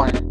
Fine.